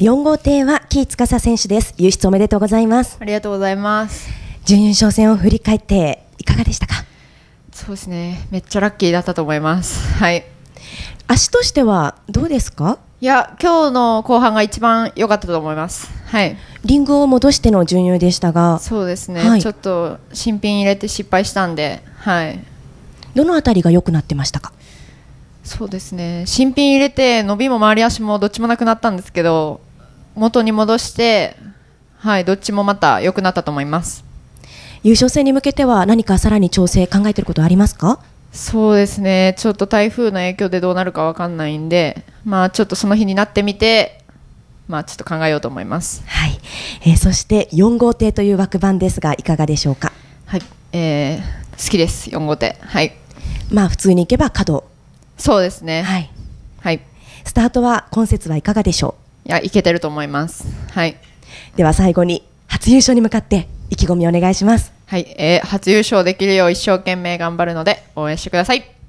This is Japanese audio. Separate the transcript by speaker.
Speaker 1: 4号艇は木司選手です。優出おめでとうございます。
Speaker 2: ありがとうございます。
Speaker 1: 準優勝戦を振り返っていかがでしたか？
Speaker 2: そうですね。めっちゃラッキーだったと思います。はい。
Speaker 1: 足としてはどうですか？
Speaker 2: いや、今日の後半が一番良かったと思います。はい。
Speaker 1: リングを戻しての準優でしたが、
Speaker 2: そうですね。
Speaker 1: はい
Speaker 2: ちょっと新品入れて失敗したんで、はい。
Speaker 1: どのあたりが良くなってましたか？
Speaker 2: そうですね。新品入れて伸びも回り足もどっちもなくなったんですけど、元に戻して、はい、どっちもまた良くなったと思います。
Speaker 1: 優勝戦に向けては何かさらに調整考えていることはありますか？
Speaker 2: そうですね。ちょっと台風の影響でどうなるかわかんないんで、まあちょっとその日になってみて、まあちょっと考えようと思います。
Speaker 1: はい、えーそして4号艇という枠番ですがいかがでしょうか？
Speaker 2: はい。えー、好きです。4号艇。はい。
Speaker 1: まあ普通に行けば角
Speaker 2: そうですね。
Speaker 1: はい
Speaker 2: はい。い
Speaker 1: スタートは今節はいかがでしょ
Speaker 2: や、いけてると思います。はい。
Speaker 1: うでは最後に初優勝に向かって意気込みお願いします
Speaker 2: はい。えー、初優勝できるよう一生懸命頑張るので応援してください。